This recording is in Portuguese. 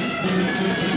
Música